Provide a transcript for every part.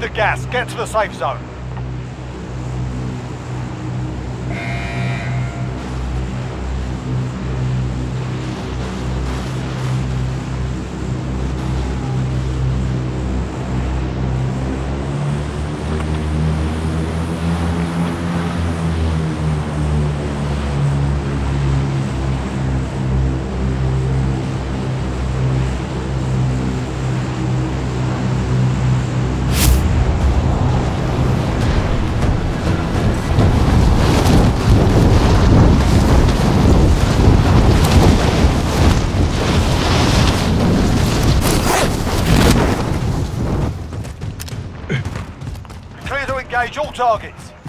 the gas. Get to the safe zone. All targets.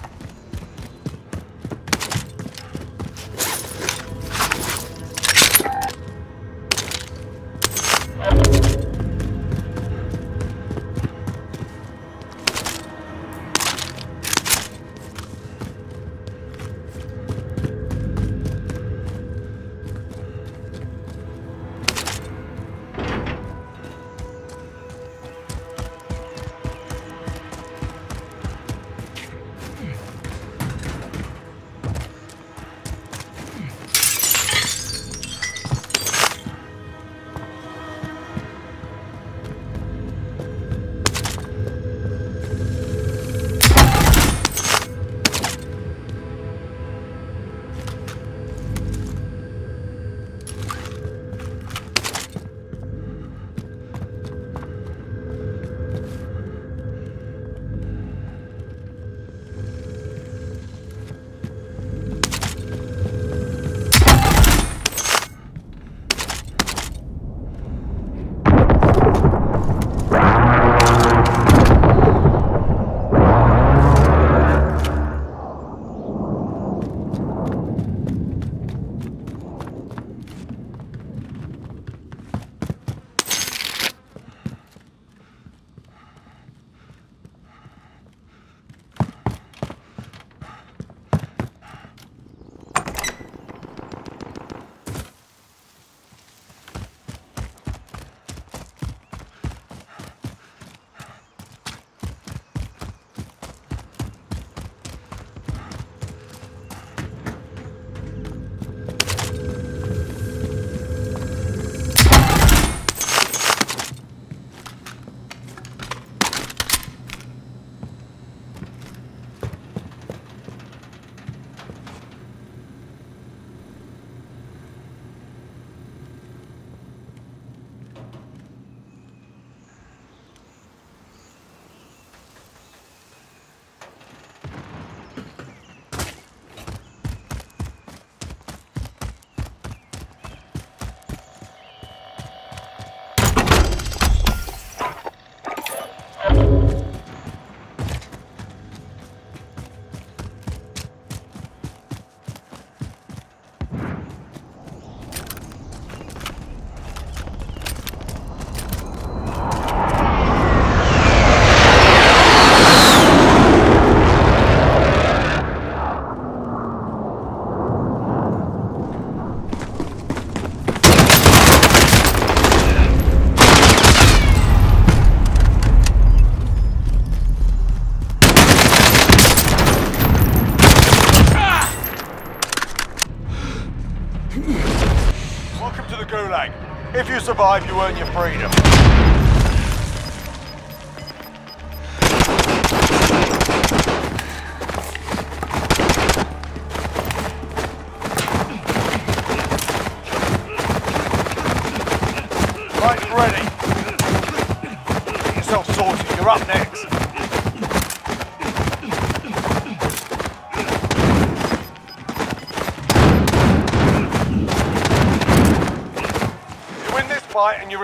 Survive, you earn your freedom.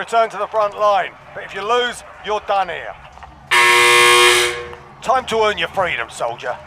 Return to the front line. But if you lose, you're done here. Time to earn your freedom, soldier.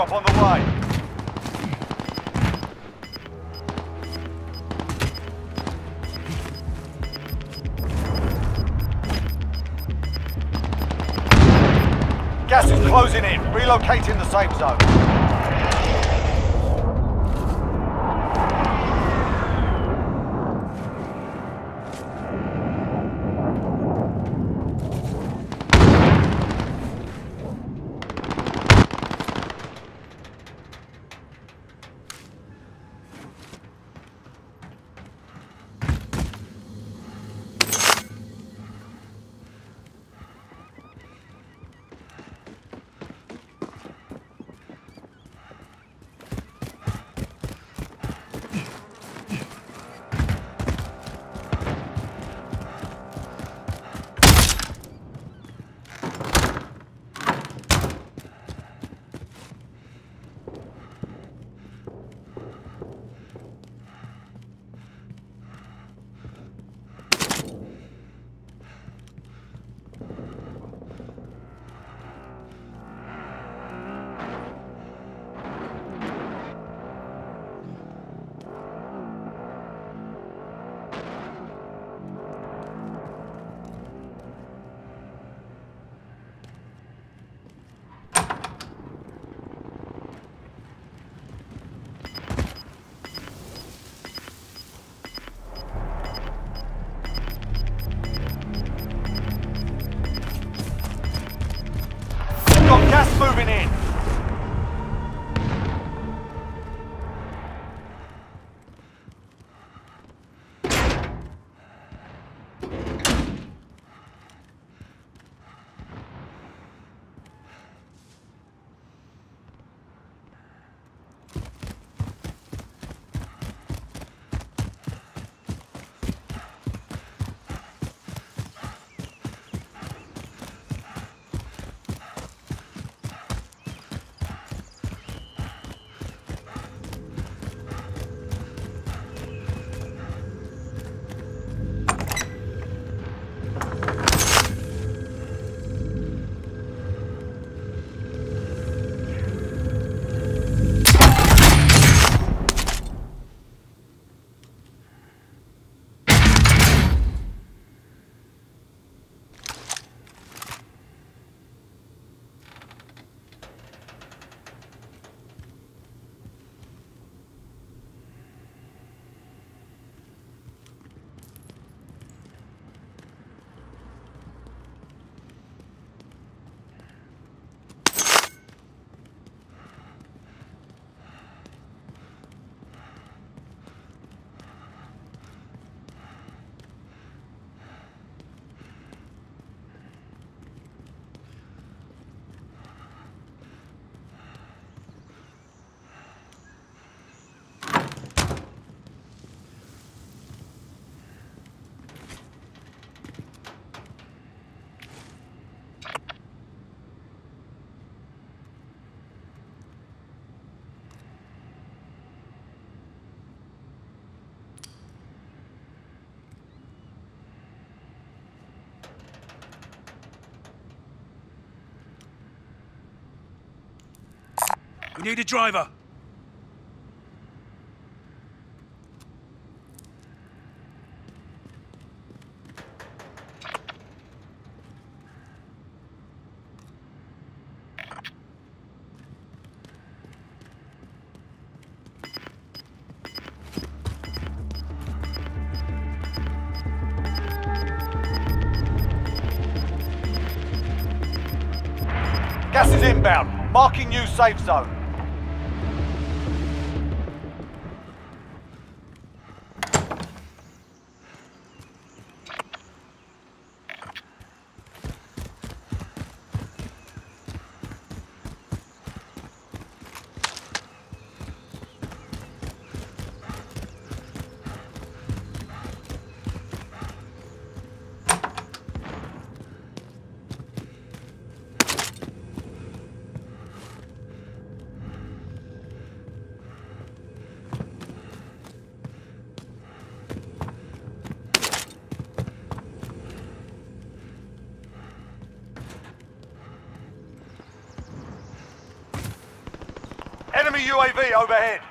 Loadout drop on the way. Gas is closing in. Relocating the safe zone. We need a driver. Gas is inbound. Marking new safe zone. UAV overhead.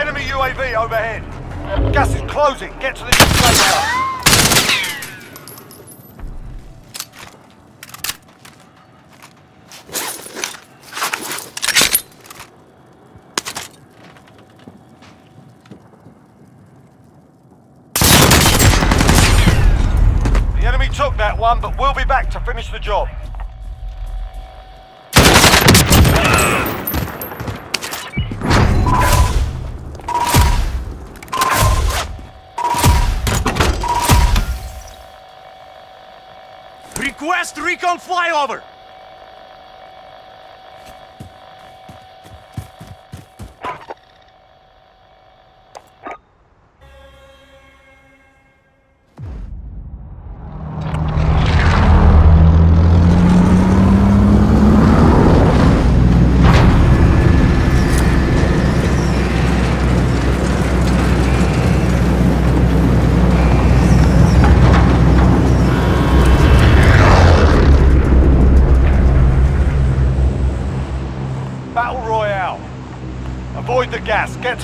Enemy UAV overhead. Gas is closing. Get to the. The enemy took that one, but we'll be back to finish the job. Request recon flyover!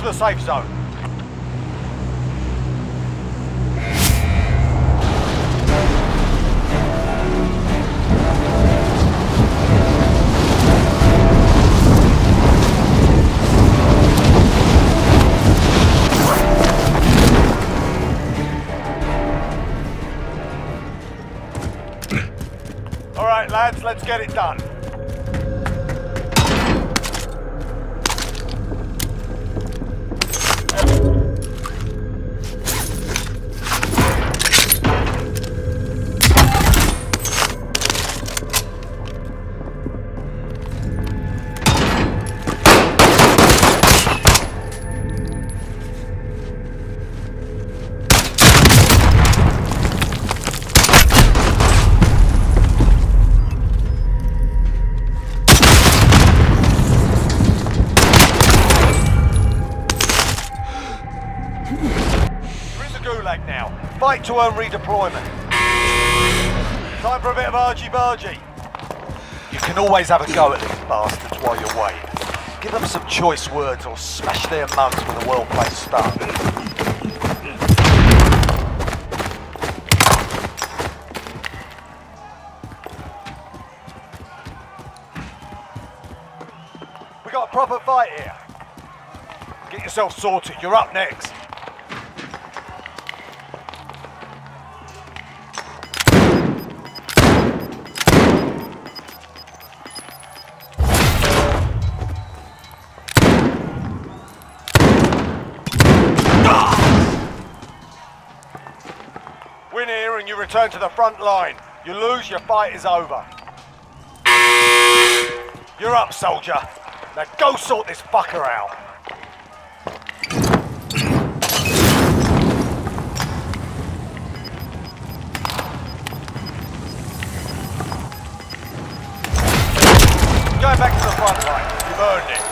The safe zone. All right, lads, let's get it done. to own redeployment. Time for a bit of argy-bargy. You can always have a go at these bastards while you're waiting. Give them some choice words or smash their mugs with a well-placed a proper fight here. Get yourself sorted, you're up next. And you return to the front line. You lose, your fight is over. You're up, soldier. Now go sort this fucker out. Going back to the front line. You've earned it.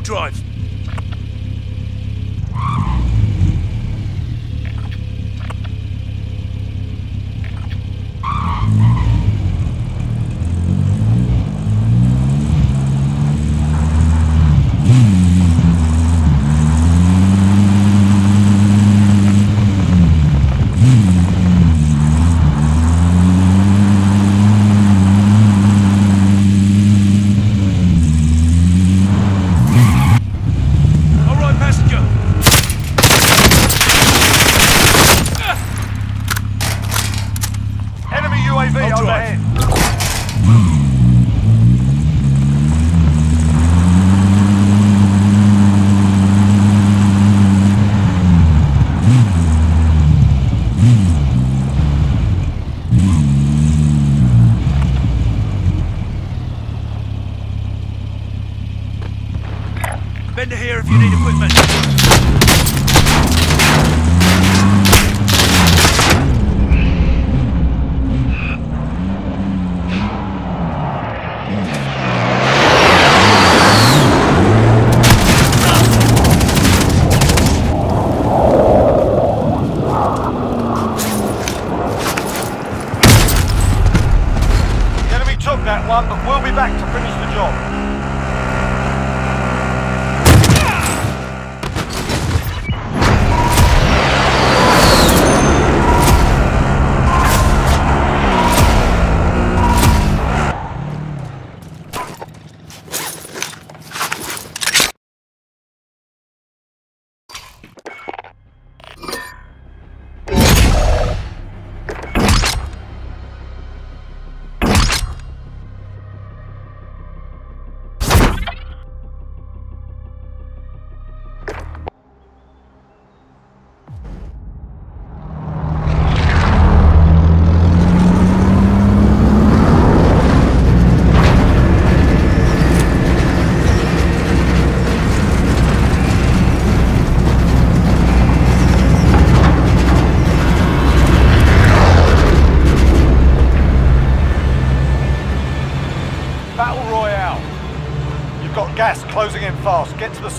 I'll drive.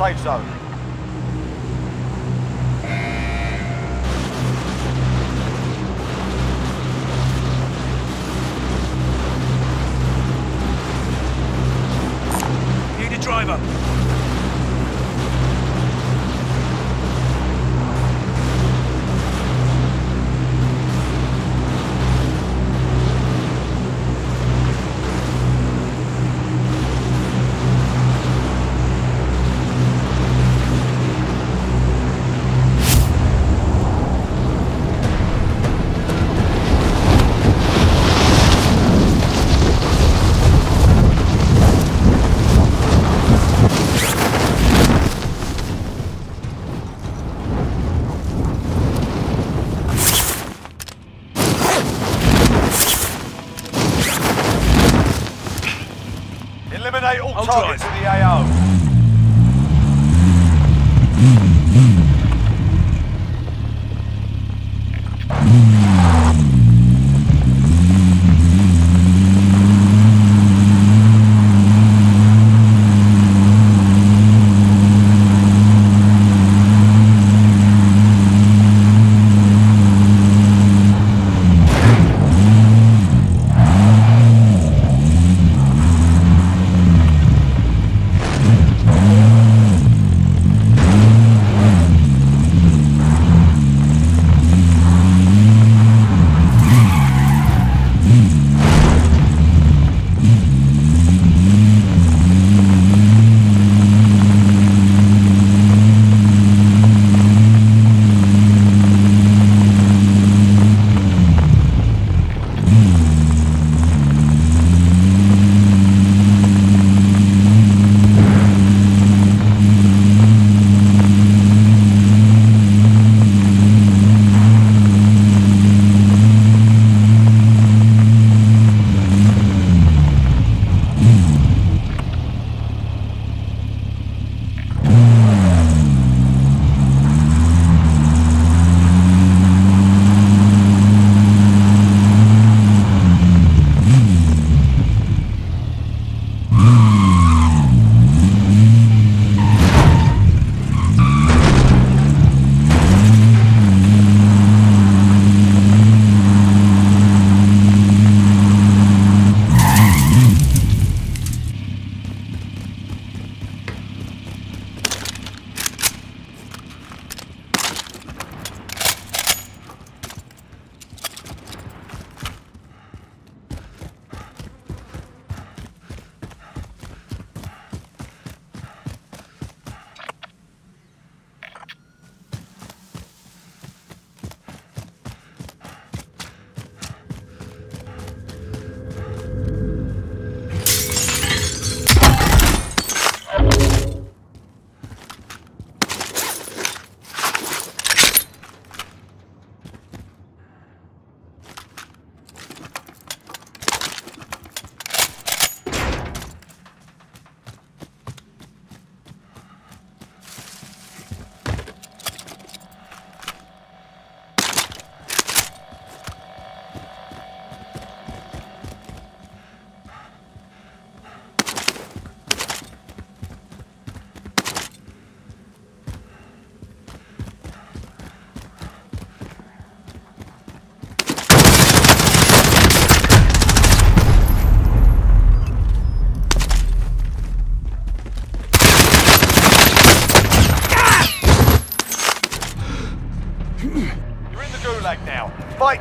Safe zone.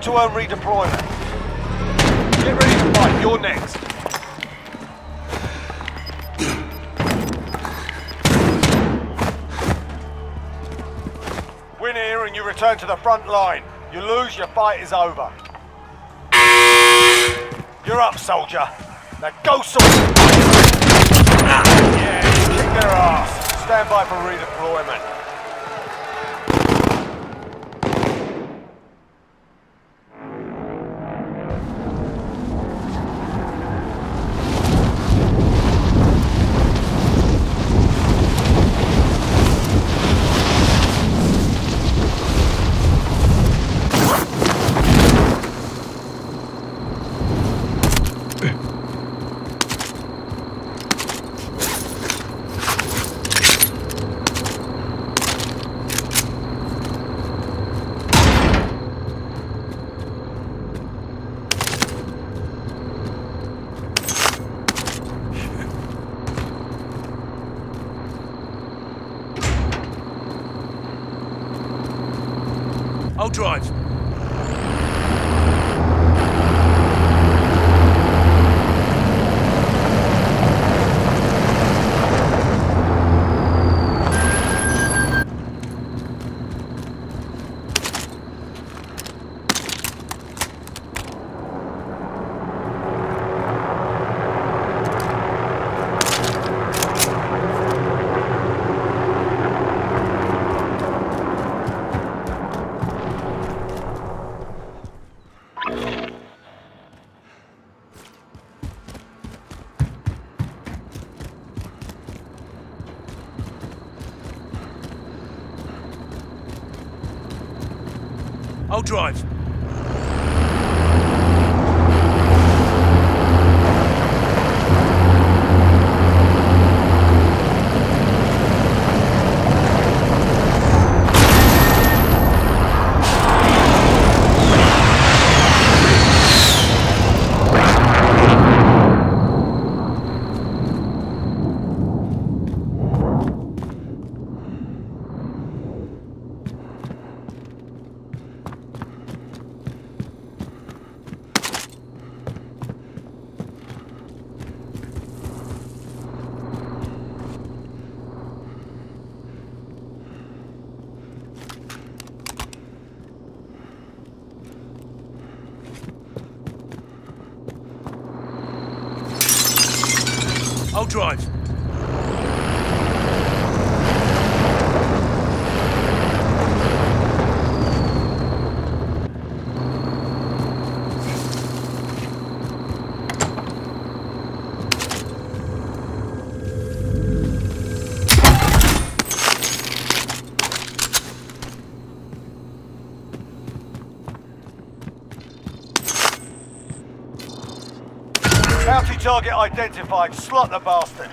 Fight to earn redeployment. Get ready to fight. You're next. Win here and you return to the front line. You lose, your fight is over. You're up, soldier. Now go soldier. Ah, yeah, kick their ass. Stand by for redeployment. Drive. Drive. I'll drive. Bounty target identified. Slot the bastard.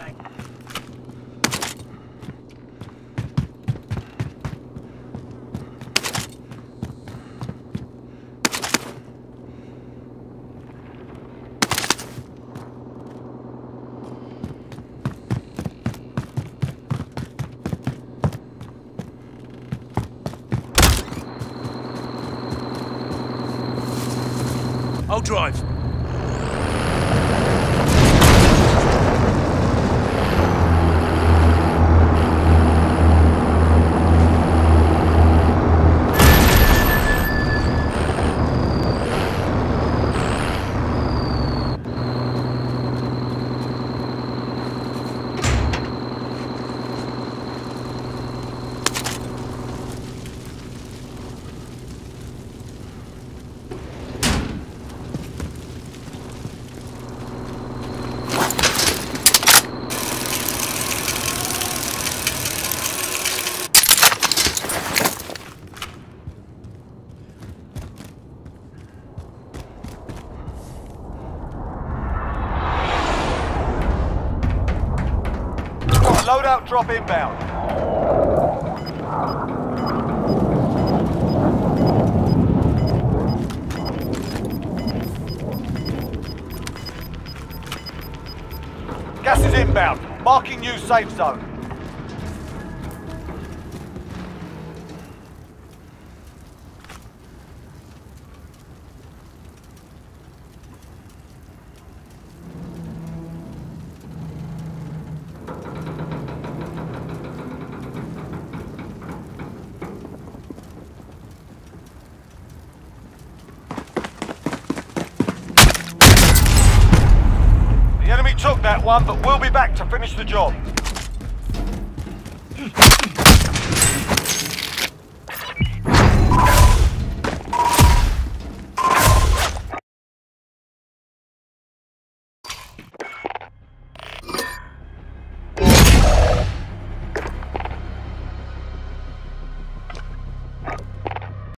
I'll drive. Drop inbound. Gas is inbound. Marking new safe zone. The job.